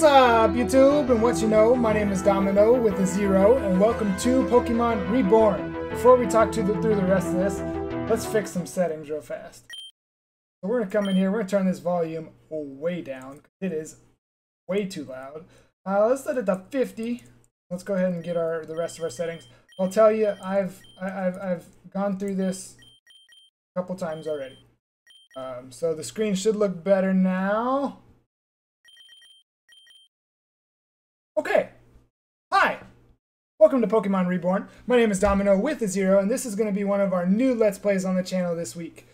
What's up, YouTube, and what you know? My name is Domino with a zero, and welcome to Pokemon Reborn. Before we talk to the, through the rest of this, let's fix some settings real fast. So we're gonna come in here, we're gonna turn this volume way down. It is way too loud. Uh, let's set it to 50. Let's go ahead and get our the rest of our settings. I'll tell you, I've I, I've I've gone through this a couple times already. Um, so the screen should look better now. Okay. Hi. Welcome to Pokemon Reborn. My name is Domino with a zero, and this is going to be one of our new Let's Plays on the channel this week.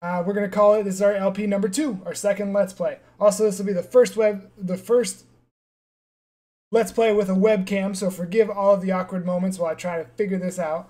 Uh, we're going to call it, this is our LP number two, our second Let's Play. Also, this will be the first web, the first Let's Play with a webcam, so forgive all of the awkward moments while I try to figure this out.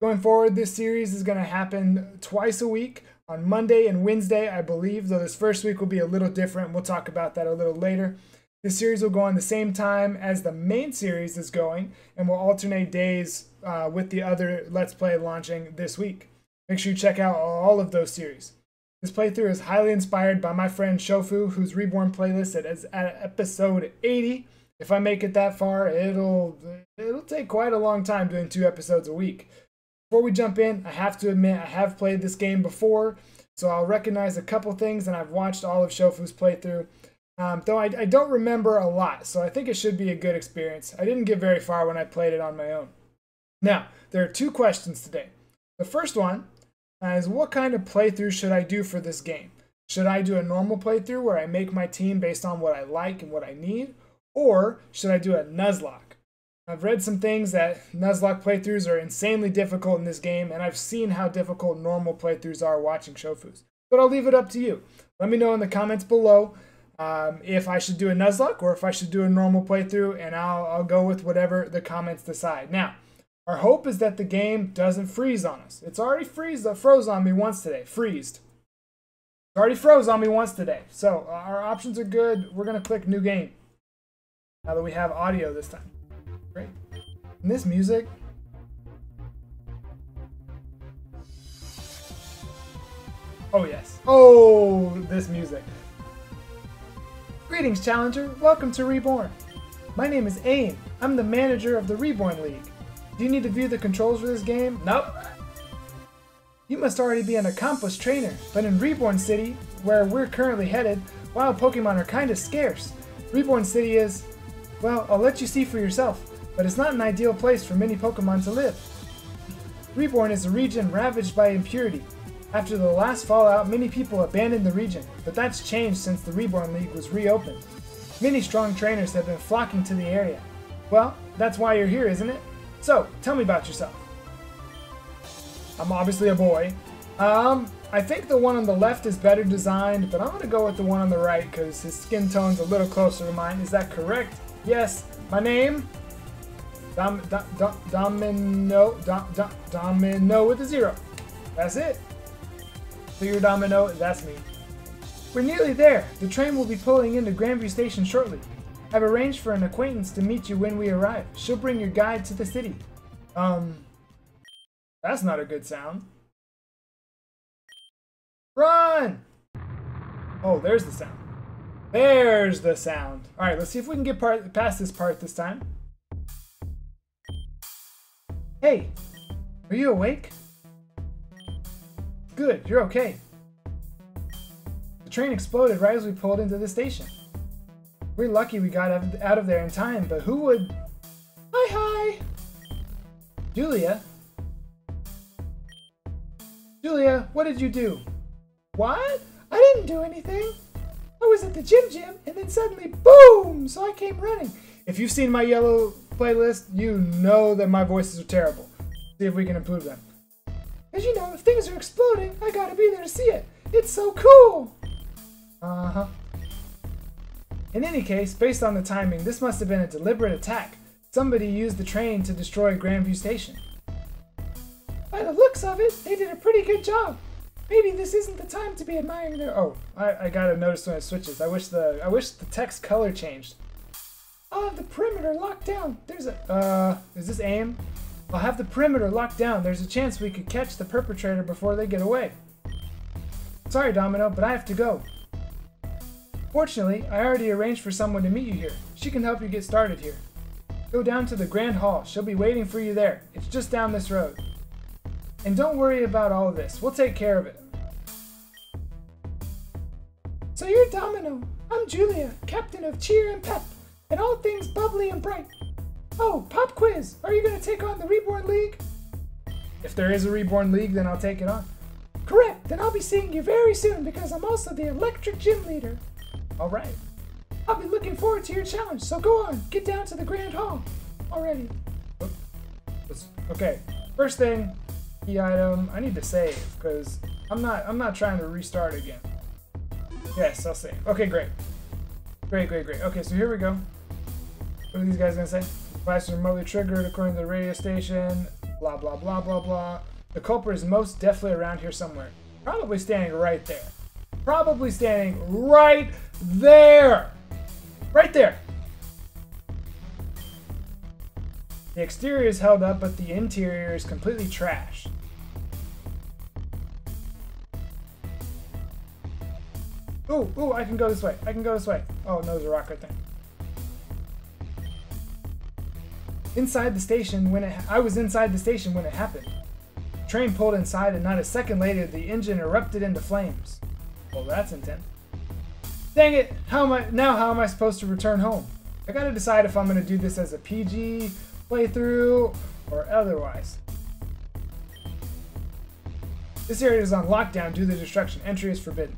Going forward, this series is going to happen twice a week, on Monday and Wednesday, I believe, though this first week will be a little different. We'll talk about that a little later. This series will go on the same time as the main series is going, and will alternate days uh, with the other Let's Play launching this week. Make sure you check out all of those series. This playthrough is highly inspired by my friend Shofu, whose Reborn playlist is at episode 80. If I make it that far, it'll it'll take quite a long time doing two episodes a week. Before we jump in, I have to admit I have played this game before, so I'll recognize a couple things, and I've watched all of Shofu's playthrough. Um, though I, I don't remember a lot, so I think it should be a good experience. I didn't get very far when I played it on my own. Now, there are two questions today. The first one is what kind of playthrough should I do for this game? Should I do a normal playthrough where I make my team based on what I like and what I need? Or should I do a Nuzlocke? I've read some things that Nuzlocke playthroughs are insanely difficult in this game, and I've seen how difficult normal playthroughs are watching Shofu's. But I'll leave it up to you. Let me know in the comments below um, if I should do a Nuzlocke or if I should do a normal playthrough, and I'll, I'll go with whatever the comments decide. Now, our hope is that the game doesn't freeze on us. It's already freeze, froze on me once today. Freezed. It's already froze on me once today. So uh, our options are good. We're going to click New Game. Now that we have audio this time. Great. And this music. Oh, yes. Oh, this music. Greetings, Challenger. Welcome to Reborn. My name is Ame. I'm the manager of the Reborn League. Do you need to view the controls for this game? Nope. You must already be an accomplished trainer, but in Reborn City, where we're currently headed, wild Pokemon are kinda scarce. Reborn City is, well, I'll let you see for yourself, but it's not an ideal place for many Pokemon to live. Reborn is a region ravaged by impurity, after the last fallout, many people abandoned the region, but that's changed since the Reborn League was reopened. Many strong trainers have been flocking to the area. Well, that's why you're here, isn't it? So, tell me about yourself. I'm obviously a boy. Um, I think the one on the left is better designed, but I'm gonna go with the one on the right because his skin tone's a little closer to mine. Is that correct? Yes. My name? Dom, dom, dom, domino, dom, dom, domino with a zero. That's it. Your domino, that's me. We're nearly there. The train will be pulling into Grandview Station shortly. I've arranged for an acquaintance to meet you when we arrive. She'll bring your guide to the city. Um, that's not a good sound. Run! Oh, there's the sound. There's the sound. All right, let's see if we can get part, past this part this time. Hey, are you awake? Good, you're okay. The train exploded right as we pulled into the station. We're lucky we got out of there in time, but who would... Hi, hi! Julia? Julia, what did you do? What? I didn't do anything. I was at the gym gym, and then suddenly, boom! So I came running. If you've seen my yellow playlist, you know that my voices are terrible. See if we can improve them. As you know, if things are exploding, I gotta be there to see it. It's so cool! Uh-huh. In any case, based on the timing, this must have been a deliberate attack. Somebody used the train to destroy Grandview Station. By the looks of it, they did a pretty good job. Maybe this isn't the time to be admiring their- Oh, I, I gotta notice when it switches. I wish the- I wish the text color changed. I'll have the perimeter locked down. There's a- Uh, is this Ame? I'll have the perimeter locked down. There's a chance we could catch the perpetrator before they get away. Sorry, Domino, but I have to go. Fortunately, I already arranged for someone to meet you here. She can help you get started here. Go down to the Grand Hall. She'll be waiting for you there. It's just down this road. And don't worry about all of this. We'll take care of it. So you're Domino. I'm Julia, captain of Cheer and Pep, and all things bubbly and bright. Oh, pop quiz! Are you going to take on the Reborn League? If there is a Reborn League, then I'll take it on. Correct, then I'll be seeing you very soon because I'm also the Electric Gym Leader. Alright. I'll be looking forward to your challenge, so go on, get down to the Grand Hall. Already. Okay, first thing, key item, I need to save, because I'm not I'm not trying to restart again. Yes, I'll save. Okay, great. Great, great, great. Okay, so here we go. What are these guys gonna say? Device remotely triggered according to the radio station. Blah blah blah blah blah. The culprit is most definitely around here somewhere. Probably standing right there. Probably standing right there. Right there. The exterior is held up, but the interior is completely trashed. Ooh, ooh, I can go this way. I can go this way. Oh, no, there's a rock right Inside the station when it I was inside the station when it happened. Train pulled inside and not a second later the engine erupted into flames. Well, that's intense. Dang it! How am I now how am I supposed to return home? I gotta decide if I'm gonna do this as a PG playthrough or otherwise. This area is on lockdown due to destruction. Entry is forbidden.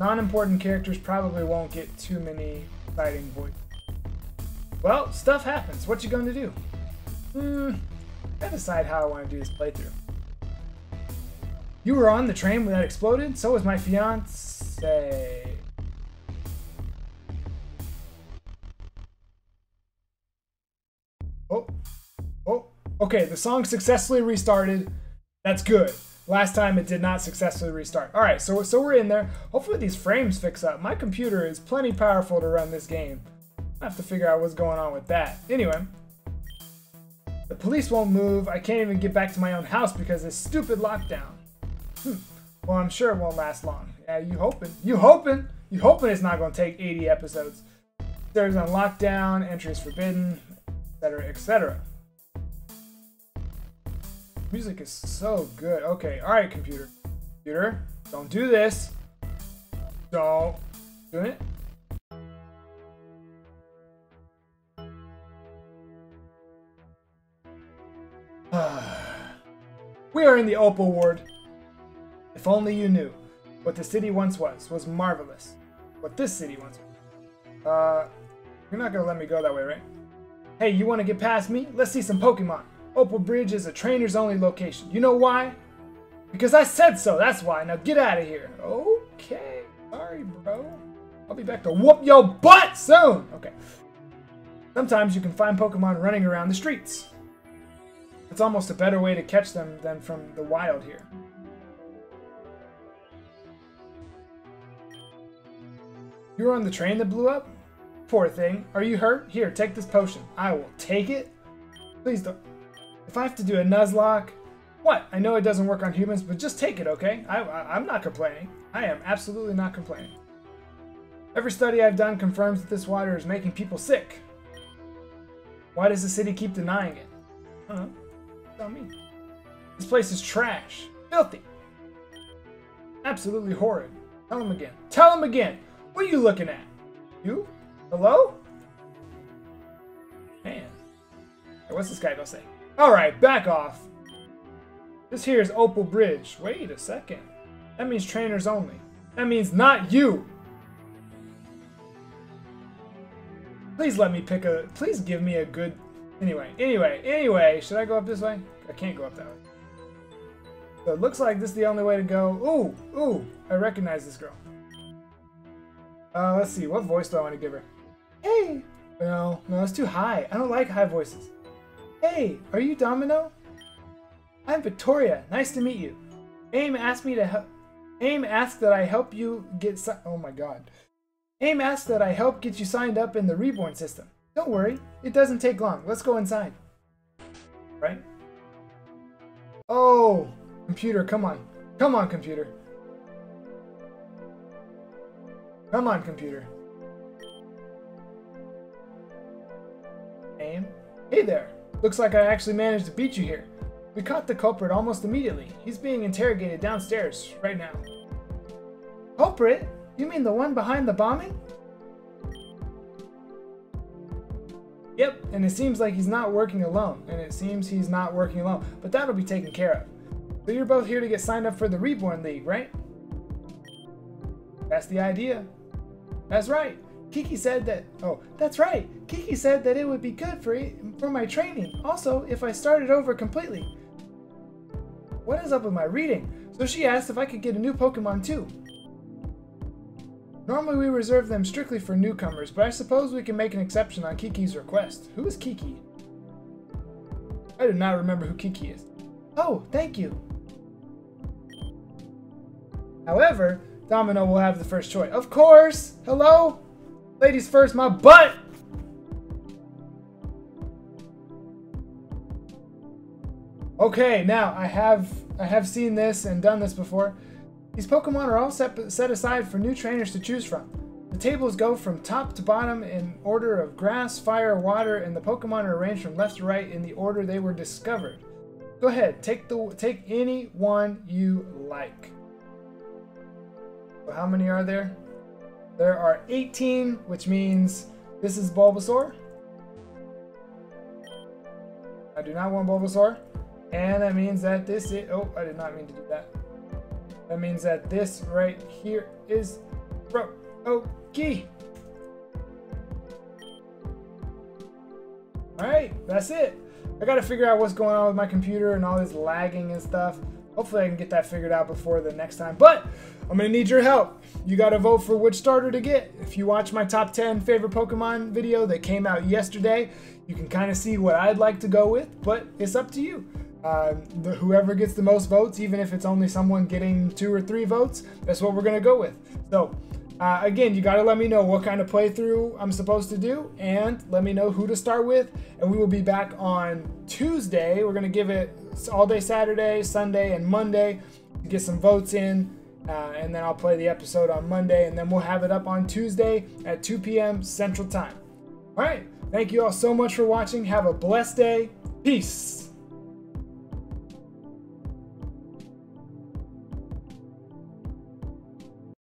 Non-important characters probably won't get too many fighting voices. Well, stuff happens. What you going to do? Hmm, I decide how I want to do this playthrough. You were on the train when that exploded? So was my fiance. Oh, oh, okay, the song successfully restarted. That's good. Last time it did not successfully restart. All right, so, so we're in there. Hopefully these frames fix up. My computer is plenty powerful to run this game. I have to figure out what's going on with that. Anyway, the police won't move. I can't even get back to my own house because of this stupid lockdown. Hmm. Well, I'm sure it won't last long. Yeah, you hoping. You hoping. You hoping it's not going to take 80 episodes. There's on lockdown, entry is forbidden, etc., etc. Music is so good. Okay, alright, computer. Computer, don't do this. Don't. do it? We are in the Opal Ward. If only you knew. What the city once was, was marvelous. What this city once was. Uh, you're not gonna let me go that way, right? Hey, you wanna get past me? Let's see some Pokemon. Opal Bridge is a trainer's only location. You know why? Because I said so, that's why. Now get out of here. Okay. Sorry, bro. I'll be back to whoop your butt soon. Okay. Sometimes you can find Pokemon running around the streets. It's almost a better way to catch them than from the wild here. You were on the train that blew up? Poor thing. Are you hurt? Here, take this potion. I will take it. Please don't. If I have to do a Nuzlocke, what? I know it doesn't work on humans, but just take it, okay? I, I, I'm not complaining. I am absolutely not complaining. Every study I've done confirms that this water is making people sick. Why does the city keep denying it? I don't know. Me. This place is trash. Filthy. Absolutely horrid. Tell him again. Tell him again. What are you looking at? You? Hello? Man. Hey, what's this guy gonna say? Alright, back off. This here is Opal Bridge. Wait a second. That means trainers only. That means not you! Please let me pick a... Please give me a good... Anyway, anyway, anyway. Should I go up this way? I can't go up that way. So it looks like this is the only way to go. Ooh, ooh, I recognize this girl. Uh, let's see, what voice do I want to give her? Hey! No, no, it's too high. I don't like high voices. Hey, are you Domino? I'm Victoria. Nice to meet you. Ame asked me to help. Ame asked that I help you get. Si oh my god. Ame asked that I help get you signed up in the Reborn system. Don't worry, it doesn't take long. Let's go inside. Right? Oh, computer, come on. Come on, computer. Come on, computer. Ame. Hey there. Looks like I actually managed to beat you here. We caught the culprit almost immediately. He's being interrogated downstairs right now. Culprit? You mean the one behind the bombing? And it seems like he's not working alone, and it seems he's not working alone, but that'll be taken care of. So you're both here to get signed up for the Reborn League, right? That's the idea. That's right. Kiki said that. Oh, that's right. Kiki said that it would be good for for my training. Also, if I started over completely. What is up with my reading? So she asked if I could get a new Pokemon too. Normally we reserve them strictly for newcomers, but I suppose we can make an exception on Kiki's request. Who is Kiki? I do not remember who Kiki is. Oh, thank you. However, Domino will have the first choice. Of course! Hello? Ladies first, my butt! Okay, now I have I have seen this and done this before. These Pokemon are all set, set aside for new trainers to choose from. The tables go from top to bottom in order of grass, fire, water, and the Pokemon are arranged from left to right in the order they were discovered. Go ahead, take the take any one you like. So how many are there? There are 18, which means this is Bulbasaur. I do not want Bulbasaur. And that means that this is... Oh, I did not mean to do that. That means that this right here is Froakie. Alright, that's it. I gotta figure out what's going on with my computer and all this lagging and stuff. Hopefully I can get that figured out before the next time. But I'm gonna need your help. You gotta vote for which starter to get. If you watch my top 10 favorite Pokemon video that came out yesterday, you can kind of see what I'd like to go with, but it's up to you. Uh, the, whoever gets the most votes, even if it's only someone getting two or three votes, that's what we're gonna go with. So, uh, again, you gotta let me know what kind of playthrough I'm supposed to do, and let me know who to start with. And we will be back on Tuesday. We're gonna give it all day Saturday, Sunday, and Monday to get some votes in. Uh, and then I'll play the episode on Monday, and then we'll have it up on Tuesday at 2 p.m. Central Time. All right, thank you all so much for watching. Have a blessed day. Peace.